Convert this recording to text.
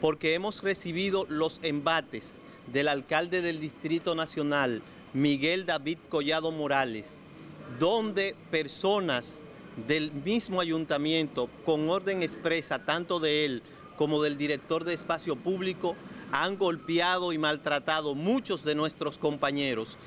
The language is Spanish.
porque hemos recibido los embates del alcalde del Distrito Nacional, Miguel David Collado Morales, donde personas del mismo ayuntamiento, con orden expresa tanto de él como del director de espacio público, han golpeado y maltratado muchos de nuestros compañeros.